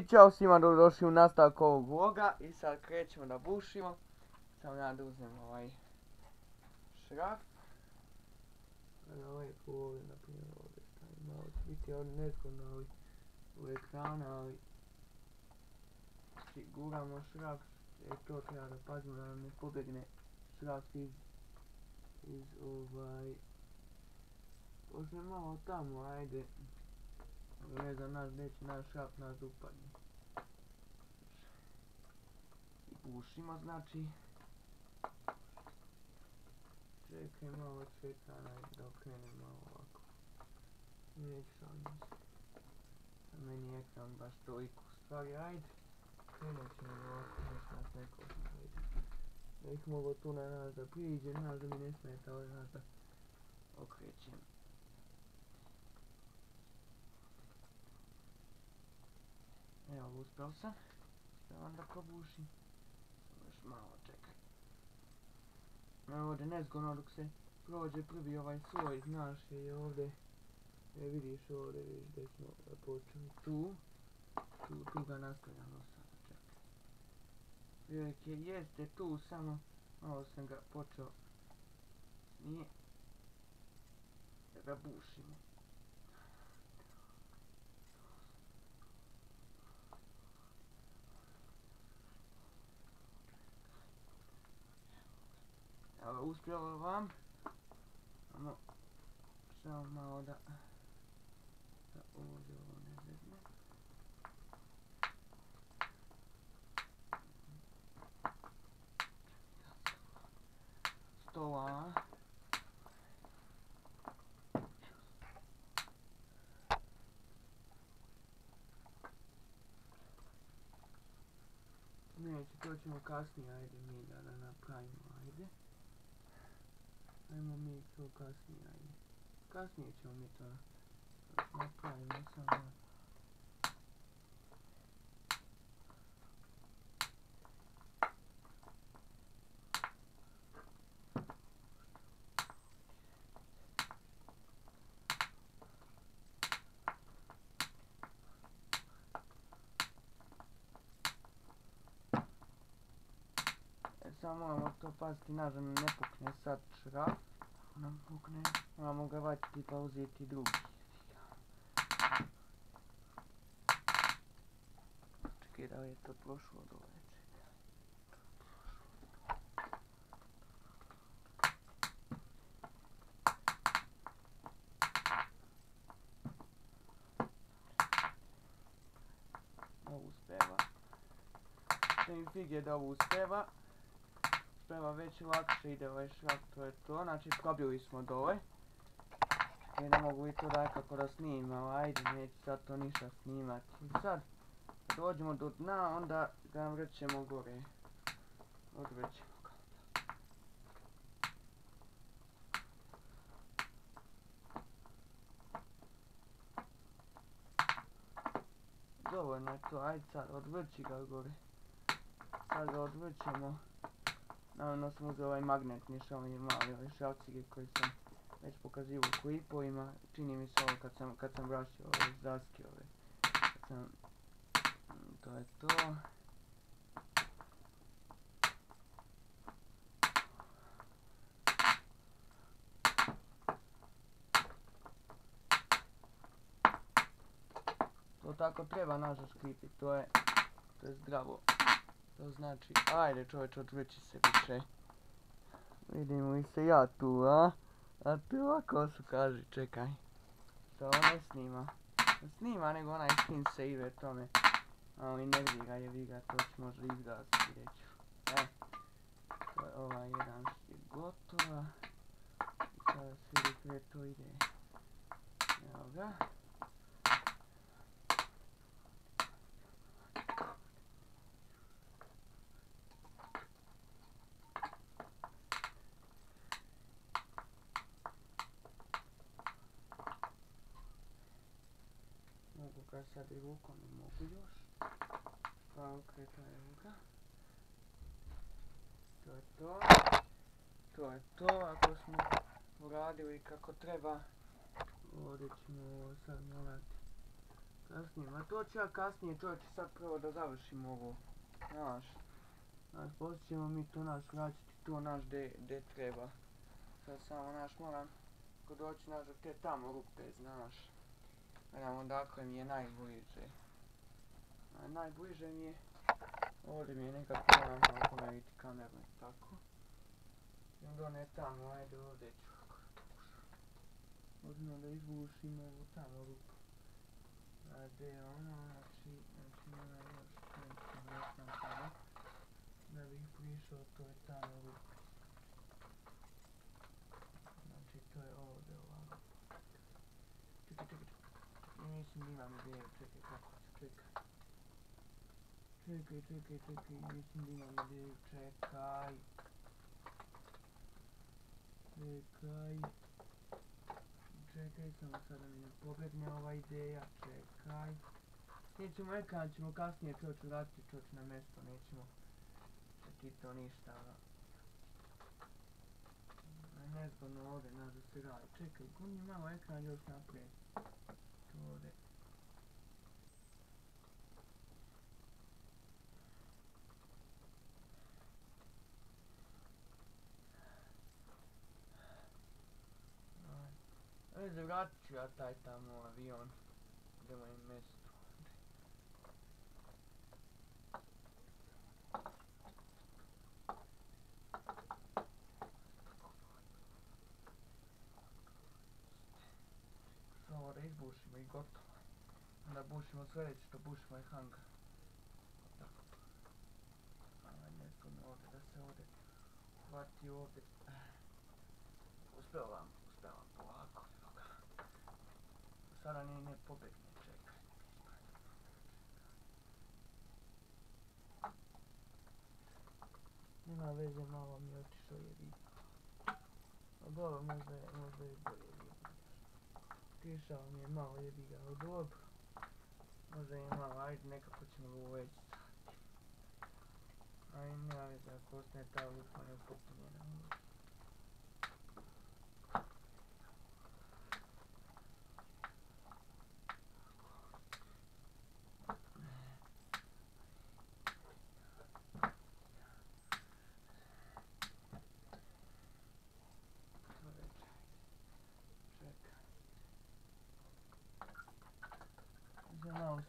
I čao svima, dobrodošli u nastavak ovog vloga i sad krećemo da bušimo. Samo ja da uzmem ovaj šraf. Ovaj na ovaj ovdje, na primjer ovdje stavim malo, biti ovdje nezgodno ali u ekrana, ali siguramo guramo šraf, e to treba da pazimo da nam ne pobegne šraf iz, iz ovaj, uzmem malo tamo, ajde, ne znam, naš neće naš šap nas upadne. I bušimo, znači. Čekaj malo, čekaj, ajde da okrenem malo ovako. Neće sam mislim. Meni je ekran baš toliko stvari, ajde. Krenut ćemo ovako, nešto nas neko ajde. Da ih mogu tu na nas da priđe, nas da mi ne smeta ovaj nas da okrećem. Evo, uspeo sam. Uspeo da probušim. Samo još malo čekaj. Evo ovdje nezgodno dok se prođe prvi ovaj sloj, znaš je ovdje. E vidiš ovdje, vidiš gdje smo e, počeli. Tu. Tu, tu ga nastavljamo sada, čekaj. je jeste tu, samo malo sam ga počeo. Nije. Da ga bušimo. Evo, uspjelo vam. Samo, samo malo da, da ovdje ovo ne zezne. Stola. Neće, to ćemo kasnije, ajde mi da, da napravimo, ajde. Ajmo mi to kasnije, ajde. Kasnije ćemo mi to napravimo samo. E, Samo moramo to paziti, znaš da nam ne pukne sad šraf. Nam pukne, moramo ga vatiti pa uzeti drugi. Čekaj da li je to prošlo dole, čekaj. Ovo uspeva. Što mi fige da ovo uspeva sprema već lakše ide ovaj šraf, to je to. Znači probili smo dole. I ne mogu i to da kako da snimam, ajde, neću sad to ništa snimati. I sad, dođemo do dna, onda ga vrćemo gore. Odvrćemo ga. Dovoljno je to, ajde sad, odvrći ga gore. Sad ga odvrćemo. Naravno sam uzeo ovaj magnetni šalmi mali ovaj šrafcige koji sam već pokazivo u klipovima. Čini mi se ovo kad sam, kad sam vraćao ove daske ove. Kad sam, mm, to je to. To tako treba naža škripit, to je, to je zdravo. To znači, ajde čovječ, odvrći se više. Vidimo i se ja tu, a? A tu ovako su kaži, čekaj. Da ona ne snima? Ne snima, nego onaj skin save tome. Ali ne vidi ga, jevi ga, to ću možda izgasiti, reću. E, to je ovaj jedan je gotova. I sada se vidi to ide. Evo ga. Mogu sad i rukom ne mogu još. Pa okreta ga. To je to. To je to, ako smo uradili kako treba. Ovdje ćemo ovo sad morati Kasnije, ma to ću ja kasnije čovječe sad prvo da završim ovo. Znaš. Znaš, poslije ćemo mi to naš vraćati to naš de, de treba. Sad samo naš moram ko doći naš te tamo rupe, znaš. Gledam odakle mi je najbliže. A najbliže mi je ovdje mi je nekako moram malo vidi kameru i tako. I onda ne tamo, ajde ovdje ću. Odmah da izbušim ovu tamo rupu. A gdje je ono, znači, znači nema još krenci, ne znam kada. Da bih prišao, to je tamo rupa. Znači, to je ovdje ovako. Čekaj, čekaj, čekaj. I gdje, čekaj, kako se čeka. Čekaj, čekaj, čekaj, mislim da imam ideju, čekaj. Čekaj. Čekaj, samo sada mi ne pobegne ova ideja, čekaj. Nećemo ekran, ćemo kasnije čoč vratiti čoč na mesto, nećemo čekaj to ništa. ono. Nezgodno ovdje, znaš se radi. Čekaj, gurni malo ekran još naprijed. Tu ovdje. taču jātaitām no aviona. Domāju, mēs Saureiz būsim ir gotovi. Nā būsim atsvarēti, ka būsim ir hanga. Nā, nē, tu nodi, tas jau ir. Vat jūpi. Uzpelām, uzpelām. Sada ni ne pobegne, čekaj. Nema veze, malo mi je otišao jebi. A dobro, možda je, možda je bolje vidio. Tišao mi je malo je vidio, dobro. Možda je malo, ajde nekako ćemo ga uveći. Ajde, nema veze, ako ostane ta lupa nepopunjena. Za malo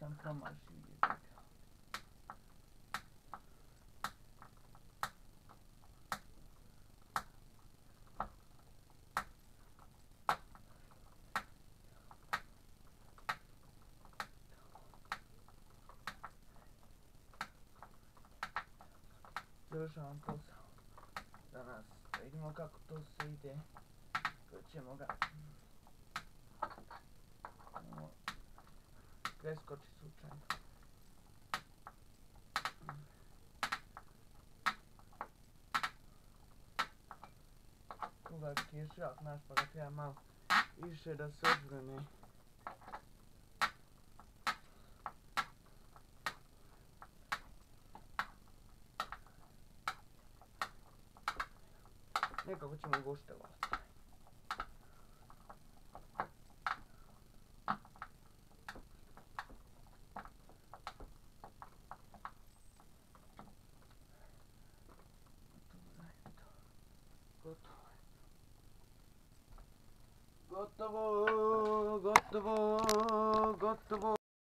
sam promašio jeziga. Završavam posao. Danas da vidimo kako to sve ide. Kako ćemo ga ovo, preskoči slučajno. Uvijek je šak naš pa ga treba malo više da se odvrne. Nekako ćemo ga uštevati. Gotovo Gottobo, the Gottobo.